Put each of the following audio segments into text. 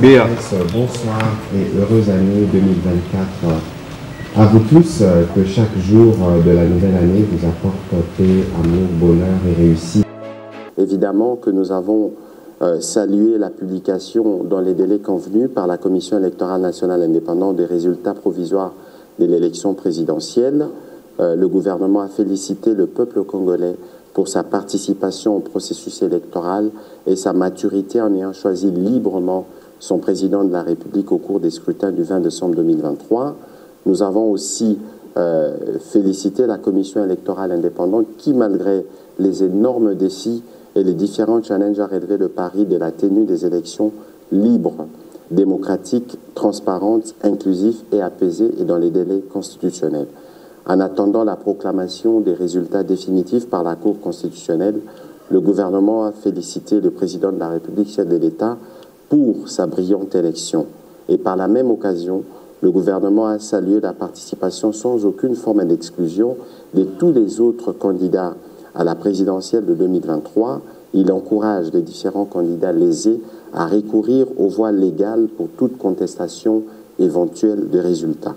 Béa. Bonsoir et heureuse année 2024 à vous tous, euh, que chaque jour euh, de la nouvelle année vous apporte paix, amour, bonheur et réussite. Évidemment que nous avons euh, salué la publication dans les délais convenus par la Commission électorale nationale indépendante des résultats provisoires de l'élection présidentielle. le gouvernement a félicité le peuple congolais pour sa participation au processus électoral et sa maturité en ayant choisi librement son président de la République au cours des scrutins du 20 décembre 2023. Nous avons aussi euh, félicité la commission électorale indépendante qui, malgré les énormes défis et les différents challenges à relever le pari de la tenue des élections libres, démocratiques, transparentes, inclusives et apaisées et dans les délais constitutionnels. En attendant la proclamation des résultats définitifs par la Cour constitutionnelle, le gouvernement a félicité le président de la République, chef de l'État, pour sa brillante élection. Et par la même occasion, le gouvernement a salué la participation sans aucune forme d'exclusion de tous les autres candidats à la présidentielle de 2023. Il encourage les différents candidats lésés à recourir aux voies légales pour toute contestation éventuelle des résultats.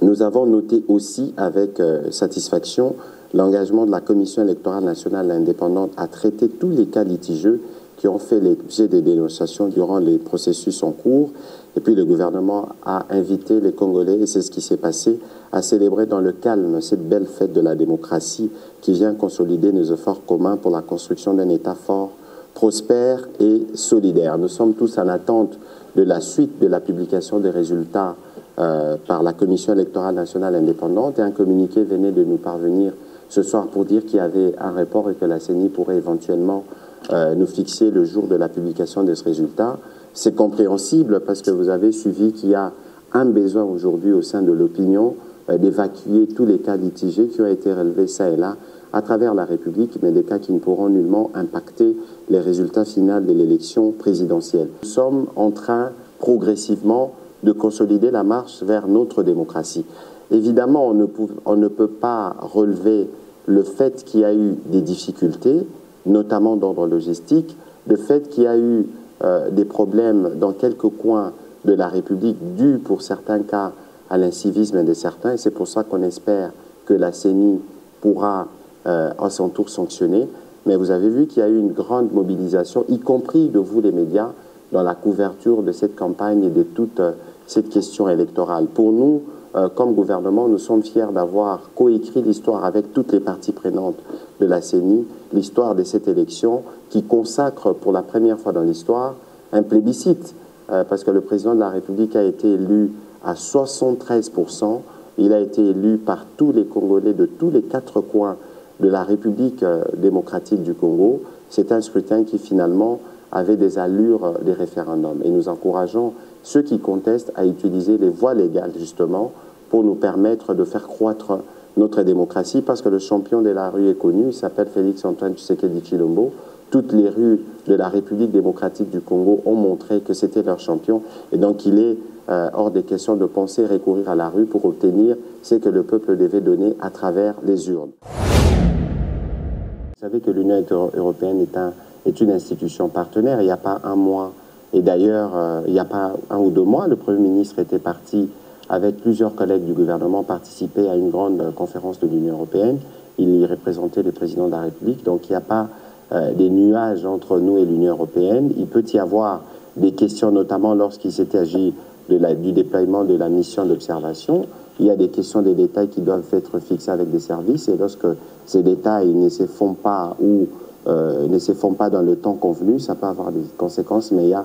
Nous avons noté aussi avec euh, satisfaction l'engagement de la Commission électorale nationale indépendante à traiter tous les cas litigieux qui ont fait l'objet des dénonciations durant les processus en cours. Et puis le gouvernement a invité les Congolais, et c'est ce qui s'est passé, à célébrer dans le calme cette belle fête de la démocratie qui vient consolider nos efforts communs pour la construction d'un État fort, prospère et solidaire. Nous sommes tous en attente de la suite de la publication des résultats euh, par la Commission électorale nationale indépendante et un communiqué venait de nous parvenir ce soir pour dire qu'il y avait un report et que la CENI pourrait éventuellement euh, nous fixer le jour de la publication de ce résultat. C'est compréhensible parce que vous avez suivi qu'il y a un besoin aujourd'hui au sein de l'opinion euh, d'évacuer tous les cas litigés qui ont été relevés ça et là à travers la République, mais des cas qui ne pourront nullement impacter les résultats finaux de l'élection présidentielle. Nous sommes en train progressivement de consolider la marche vers notre démocratie. Évidemment, on ne, peut, pas relever le fait qu'il y a eu des difficultés, notamment d'ordre logistique, le fait qu'il y a eu euh, des problèmes dans quelques coins de la République dus pour certains cas à l'incivisme de certains. Et c'est pour ça qu'on espère que la CENI pourra euh, à son tour sanctionner. Mais vous avez vu qu'il y a eu une grande mobilisation, y compris de vous les médias, dans la couverture de cette campagne et de toute euh, cette question électorale. Pour nous, euh, comme gouvernement, nous sommes fiers d'avoir coécrit l'histoire avec toutes les parties prenantes de la CENI, l'histoire de cette élection qui consacre pour la première fois dans l'histoire un plébiscite, euh, parce que le président de la République a été élu à 73%, il a été élu par tous les Congolais de tous les quatre coins de la République euh, démocratique du Congo. C'est un scrutin qui finalement avait des allures des référendums. Et nous encourageons ceux qui contestent à utiliser les voies légales, justement, pour nous permettre de faire croître notre démocratie, parce que le champion de la rue est connu, il s'appelle Félix-Antoine Tshisekedi Chilombo. Toutes les rues de la République démocratique du Congo ont montré que c'était leur champion, et donc il est euh, hors des questions de penser recourir à la rue pour obtenir ce que le peuple devait donner à travers les urnes. Vous savez que l'Union européenne est une institution partenaire, il n'y a pas un mois et d'ailleurs, euh, il n'y a pas un ou deux mois, le Premier ministre était parti avec plusieurs collègues du gouvernement participer à une grande euh, conférence de l'Union européenne. Il y représentait le président de la République. Donc il n'y a pas euh, des nuages entre nous et l'Union européenne. Il peut y avoir des questions, notamment lorsqu'il s'est la, du déploiement de la mission d'observation. Il y a des questions, des détails qui doivent être fixés avec des services. Et lorsque ces détails ne se font pas ou ne se font pas dans le temps convenu, ça peut avoir des conséquences, mais il y a,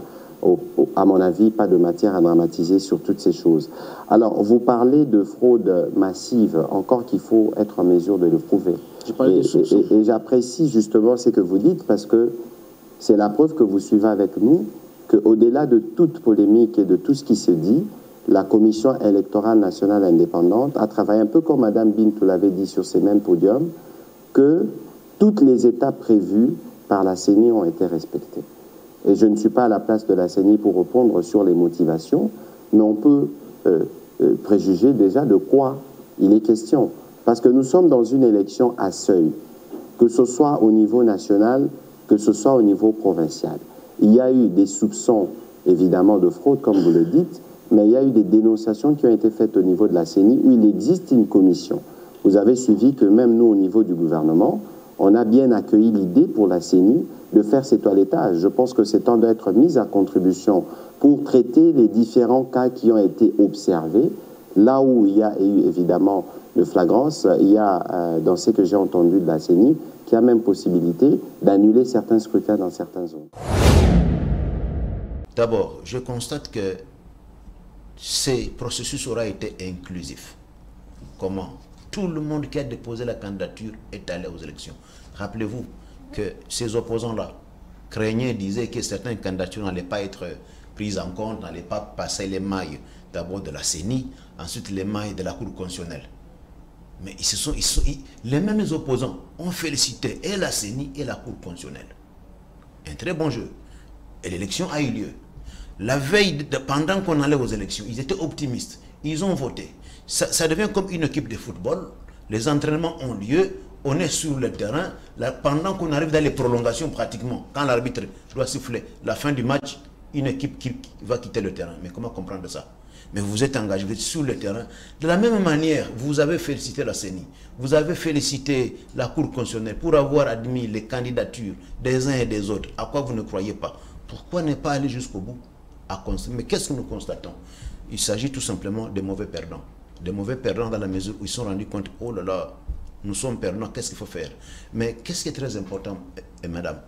à mon avis, pas de matière à dramatiser sur toutes ces choses. Alors, vous parlez de fraude massive, encore qu'il faut être en mesure de le prouver. Et, et j'apprécie justement ce que vous dites parce que c'est la preuve que vous suivez avec nous qu'au-delà de toute polémique et de tout ce qui se dit, la Commission électorale nationale indépendante a travaillé un peu comme Mme Bintou l'avait dit sur ces mêmes podiums, que toutes les étapes prévues par la CENI ont été respectées. Et je ne suis pas à la place de la CENI pour répondre sur les motivations, mais on peut euh, euh, préjuger déjà de quoi il est question. Parce que nous sommes dans une élection à seuil, que ce soit au niveau national, que ce soit au niveau provincial. Il y a eu des soupçons, évidemment, de fraude, comme vous le dites, mais il y a eu des dénonciations qui ont été faites au niveau de la CENI où il existe une commission. Vous avez suivi que même nous, au niveau du gouvernement, on a bien accueilli l'idée pour la CENI de faire ces toilettages. Je pense que c'est temps d'être mis à contribution pour traiter les différents cas qui ont été observés. Là où il y a eu évidemment de flagrance, il y a, euh, dans ce que j'ai entendu de la CENI, qu'il y a même possibilité d'annuler certains scrutins dans certaines zones. D'abord, je constate que ce processus aura été inclusif. Comment? Tout le monde qui a déposé la candidature est allé aux élections. Rappelez-vous que ces opposants-là craignaient, disaient que certaines candidatures n'allaient pas être prises en compte, n'allaient pas passer les mailles d'abord de la CENI, ensuite les mailles de la Cour constitutionnelle. Mais ils sont, les mêmes opposants ont félicité et la CENI et la Cour constitutionnelle. Un très bon jeu. Et l'élection a eu lieu. La veille, pendant qu'on allait aux élections, ils étaient optimistes. Ils ont voté. Ça, devient comme une équipe de football. Les entraînements ont lieu. On est sur le terrain. pendant qu'on arrive dans les prolongations, pratiquement, quand l'arbitre doit souffler la fin du match, une équipe qui va quitter le terrain. Mais comment comprendre ça? Mais vous êtes engagé, vous êtes sur le terrain. De la même manière, vous avez félicité la CENI, vous avez félicité la Cour constitutionnelle pour avoir admis les candidatures des uns et des autres. À quoi vous ne croyez pas? Pourquoi ne pas aller jusqu'au bout? Mais qu'est-ce que nous constatons? Il s'agit tout simplement de mauvais perdants. Des mauvais perdants dans la mesure où ils sont rendus compte, oh là là, nous sommes perdants, qu'est-ce qu'il faut faire? Mais qu'est-ce qui est très important, et eh, madame?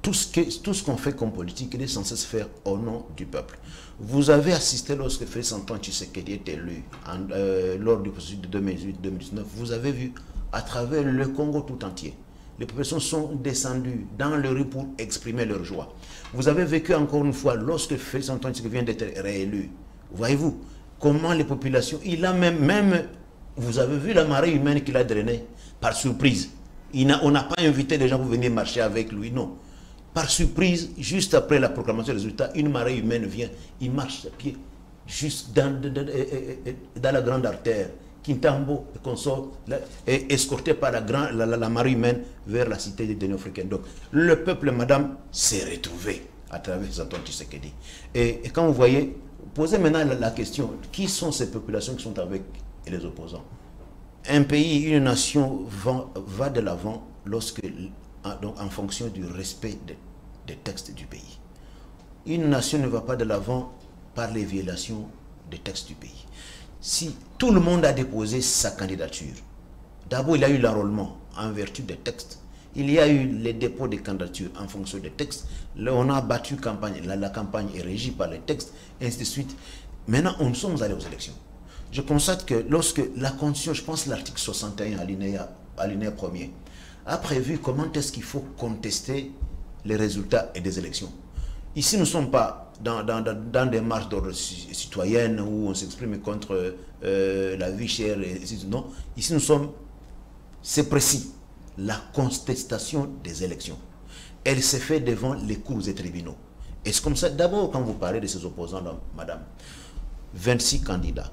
Tout ce qu'on fait comme politique, il est censé se faire au nom du peuple. Vous avez assisté lorsque Félix Antoine Tshisekedi est élu euh, lors du processus de 2018-2019, vous avez vu à travers le Congo tout entier, les populations sont descendues dans le rue pour exprimer leur joie. Vous avez vécu encore une fois lorsque Félix Antoine vient d'être réélu. Voyez-vous comment les populations, il a même, même, vous avez vu la marée humaine qu'il a drainée par surprise. On n'a pas invité les gens pour venir marcher avec lui, non. Par surprise, juste après la proclamation des résultats, une marée humaine vient, il marche à pied, juste dans, la grande artère. Kintambo est escorté par la, la, marée humaine vers la cité de l'Union africaine. Donc, le peuple, madame, s'est retrouvé à travers Antoine Tshisekedi. Et, et quand vous voyez, posez maintenant la, question, qui sont ces populations qui sont avec les opposants? Un pays, une nation va, va de l'avant lorsque donc en fonction du respect des, textes du pays. Une nation ne va pas de l'avant par les violations des textes du pays. Si tout le monde a déposé sa candidature, d'abord il y a eu l'enrôlement en vertu des textes, il y a eu les dépôts de candidatures en fonction des textes, on a battu campagne, la, campagne est régie par les textes, ainsi de suite. Maintenant, on sommes allés aux élections. Je constate que lorsque la Constitution, je pense l'article 61, alinéa, alinéa 1er, a prévu comment est-ce qu'il faut contester les résultats des élections. Ici, nous ne sommes pas dans, des marches d'ordre citoyenne où on s'exprime contre euh, la vie chère. Et, non, ici, nous sommes, c'est précis, la contestation des élections. Elle s'est faite devant les cours et tribunaux. Et c'est comme ça, d'abord, quand vous parlez de ces opposants, madame, 26 candidats.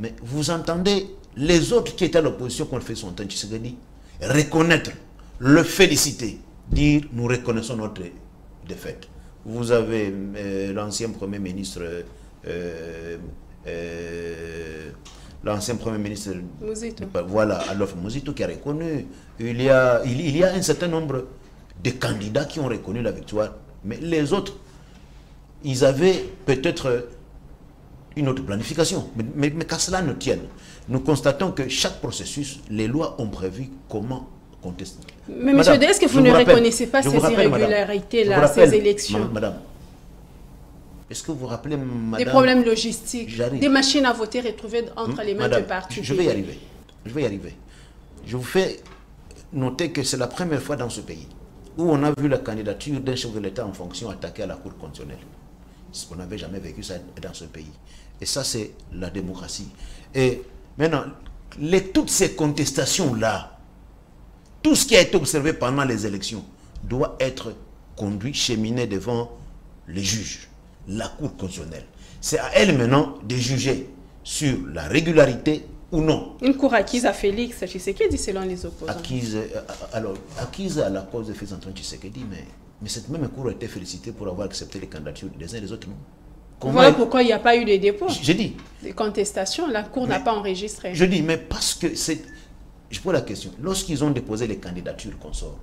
Mais vous entendez les autres qui étaient à l'opposition qu'on fait son temps, dit reconnaître, le féliciter, dire nous reconnaissons notre défaite. Vous avez euh, l'ancien Premier ministre, euh, euh, l'ancien Premier ministre, voilà, Alof Mouzito qui a reconnu. Il y a, il, y a un certain nombre de candidats qui ont reconnu la victoire, mais les autres, ils avaient peut-être une autre planification. Mais, mais qu'à cela ne tienne, nous constatons que chaque processus, les lois ont prévu comment contester. Mais monsieur, est-ce que vous, ne reconnaissez pas ces irrégularités-là, ces élections? Madame, est-ce que vous vous rappelez, madame? Des problèmes logistiques, des machines à voter retrouvées entre les mains de partis. Je vais y arriver. Je vais y arriver. Je vous fais noter que c'est la première fois dans ce pays où on a vu la candidature d'un chef de l'État en fonction attaquée à la Cour constitutionnelle. On n'avait jamais vécu ça dans ce pays. Et ça, c'est la démocratie. Et Maintenant, les, toutes ces contestations-là, tout ce qui a été observé pendant les élections doit être conduit, cheminé devant les juges, la Cour constitutionnelle. C'est à elle maintenant de juger sur la régularité ou non. Une cour acquise à Félix Tshisekedi selon les opposants. Acquise, euh, alors, acquise à la cause de Félix Antoine Tshisekedi, mais Mais cette même cour a été félicitée pour avoir accepté les candidatures des uns et des autres, non? Voilà pourquoi il n'y a pas eu de dépôt. J'ai dit. Des contestations, la Cour n'a pas enregistré. Je dis, mais parce que c'est... Je pose la question. Lorsqu'ils ont déposé les candidatures qu'on sort,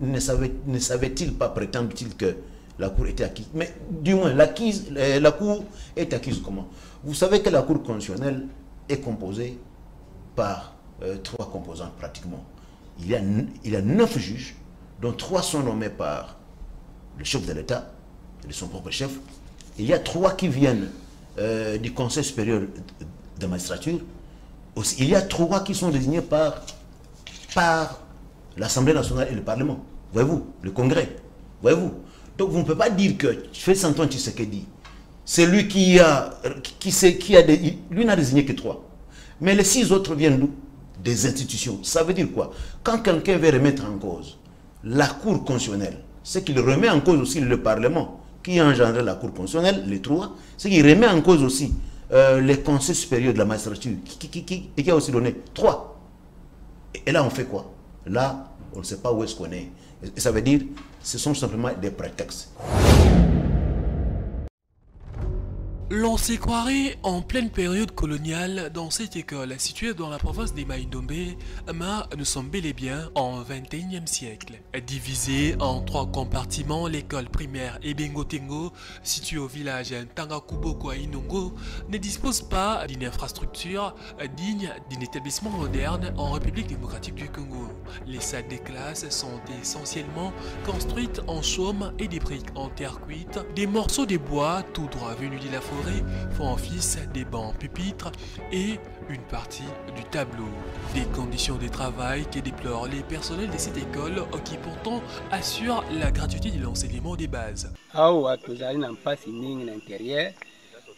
ne savaient-ils pas, prétendent-ils que la Cour était acquise? Mais du moins, euh, la Cour est acquise comment? Vous savez que la Cour constitutionnelle est composée par euh, trois composantes pratiquement. Il y, a, il y a neuf juges, dont trois sont nommés par le chef de l'État, son propre chef. Il y a trois qui viennent euh, du Conseil supérieur de magistrature. Il y a trois qui sont désignés par, par l'Assemblée nationale et le Parlement. Voyez-vous, le Congrès. Voyez-vous. Donc vous ne pouvez pas dire que Félix Antoine dit c'est lui qui a, qui, qui a lui n'a désigné que trois. Mais les six autres viennent d'où? Des institutions. Ça veut dire quoi? Quand quelqu'un veut remettre en cause la Cour constitutionnelle, c'est qu'il remet en cause aussi le Parlement qui a engendré la Cour constitutionnelle, les trois, c'est qu'il remet en cause aussi euh, les conseils supérieurs de la magistrature, qui, qui, et qui a aussi donné trois. Et, là, on fait quoi? Là, on ne sait pas où est-ce qu'on est. Et ça veut dire, ce sont simplement des prétextes. L'on s'y croirait en pleine période coloniale dans cette école située dans la province des Maïndombe, mais nous sommes bel et bien en 21e siècle. Divisée en trois compartiments, l'école primaire Ebengotengo, située au village Tangakuboko à Inongo, ne dispose pas d'une infrastructure digne d'un établissement moderne en République démocratique du Congo. Les salles des classes sont essentiellement construites en chaume et des briques en terre cuite, des morceaux de bois tout droit venus de la forêt font office des bancs pupitres et une partie du tableau. Des conditions de travail que déplorent les personnels de cette école qui pourtant assurent la gratuité de l'enseignement des bases.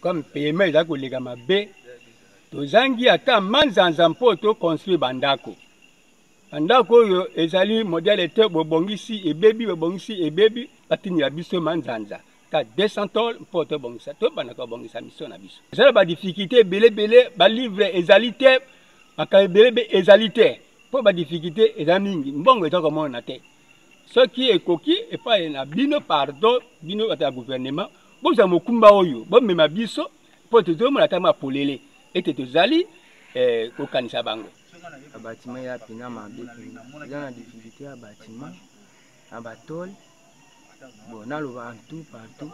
comme paiement eza kolega tozangi ata manzanza mpo toconstruire bandako bandako oyo ezali modele te bobongisi ebebi bobongisi ebebi batindela biso manzanza ka 200 tol mpo tobongisa tobandaka kobongisa mission na biso ezala badifficulté ebelebele balivre ezali te makambo ebelebe ezali te mpo badifficulté eza mingi mbongo eza komona te soki ekoki epai na bino pardon bino bato ya gouvernement. Bozala mokumba oyo bomema biso mpo tozomona ta mapolele ete tozali eh, kokanisa bango. Batima ya mpena mabe eza na difficulté ya batima na batole bon naloba tout partout.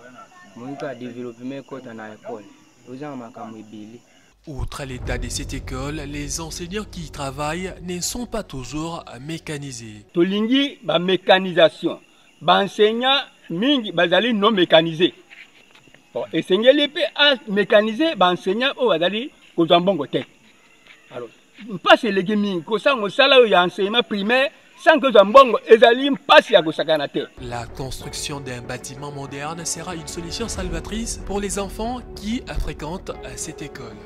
Moyika ya développement ekota na ekole ozanga makambo ebele Outre l'état de cette école, les enseignants qui y travaillent ne sont pas toujours mécanisés. tolingi bamécanisation baenseignant mingi bazali non mécanisé bon, esengeli mpe amécanise baenseignant oyo bazali kozwa mbongo te. Alors mpasi eleki mingi kosala mosala oyo ya enseignement primaire La construction d'un bâtiment moderne sera une solution salvatrice pour les enfants qui fréquentent cette école.